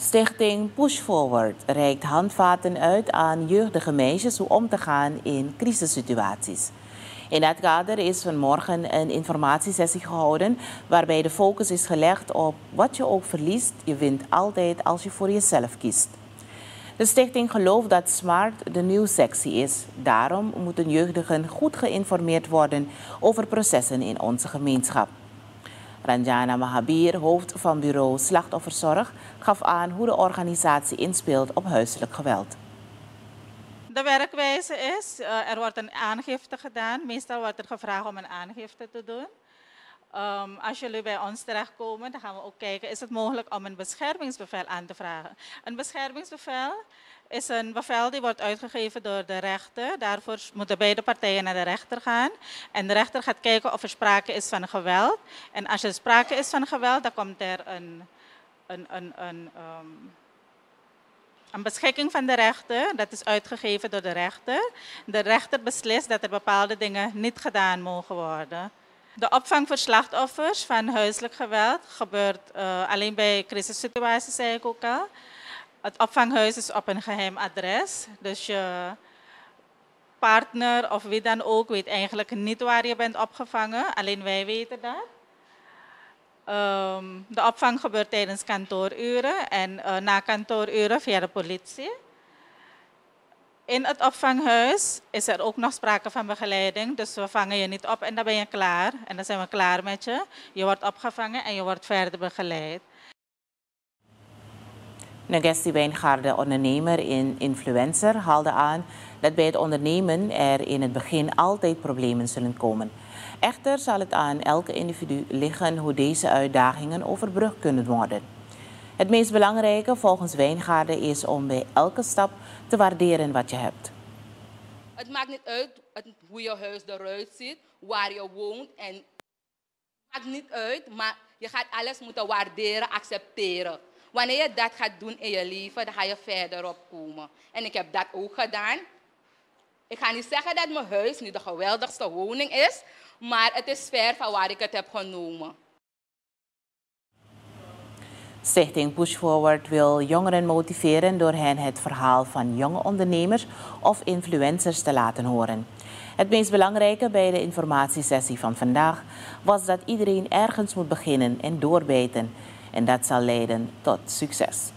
Stichting Push Forward reikt handvaten uit aan jeugdige meisjes hoe om te gaan in crisissituaties. In dat kader is vanmorgen een informatiesessie gehouden waarbij de focus is gelegd op wat je ook verliest, je wint altijd als je voor jezelf kiest. De stichting gelooft dat SMART de nieuwe sectie is. Daarom moeten jeugdigen goed geïnformeerd worden over processen in onze gemeenschap. Ranjana Mahabir, hoofd van bureau Slachtofferzorg, gaf aan hoe de organisatie inspeelt op huiselijk geweld. De werkwijze is, uh, er wordt een aangifte gedaan. Meestal wordt er gevraagd om een aangifte te doen. Um, als jullie bij ons terechtkomen, dan gaan we ook kijken, is het mogelijk om een beschermingsbevel aan te vragen. Een beschermingsbevel is een bevel die wordt uitgegeven door de rechter. Daarvoor moeten beide partijen naar de rechter gaan. En de rechter gaat kijken of er sprake is van geweld. En als er sprake is van geweld, dan komt er een, een, een, een, um, een beschikking van de rechter. Dat is uitgegeven door de rechter. De rechter beslist dat er bepaalde dingen niet gedaan mogen worden. De opvang voor slachtoffers van huiselijk geweld gebeurt uh, alleen bij crisissituaties, zei ik ook al. Het opvanghuis is op een geheim adres. Dus je partner of wie dan ook weet eigenlijk niet waar je bent opgevangen. Alleen wij weten dat. Um, de opvang gebeurt tijdens kantooruren en uh, na kantooruren via de politie. In het opvanghuis is er ook nog sprake van begeleiding. Dus we vangen je niet op en dan ben je klaar. En dan zijn we klaar met je. Je wordt opgevangen en je wordt verder begeleid. Negesti Wijngaarde, ondernemer en influencer, haalde aan dat bij het ondernemen er in het begin altijd problemen zullen komen. Echter zal het aan elke individu liggen hoe deze uitdagingen overbrugd kunnen worden. Het meest belangrijke volgens Wijngaarden is om bij elke stap te waarderen wat je hebt. Het maakt niet uit hoe je huis eruit ziet, waar je woont. En het maakt niet uit, maar je gaat alles moeten waarderen, accepteren. Wanneer je dat gaat doen in je leven, dan ga je verder opkomen. En ik heb dat ook gedaan. Ik ga niet zeggen dat mijn huis niet de geweldigste woning is, maar het is ver van waar ik het heb genomen. Stichting Push Forward wil jongeren motiveren door hen het verhaal van jonge ondernemers of influencers te laten horen. Het meest belangrijke bij de informatiesessie van vandaag was dat iedereen ergens moet beginnen en doorbijten. En dat zal leiden tot succes.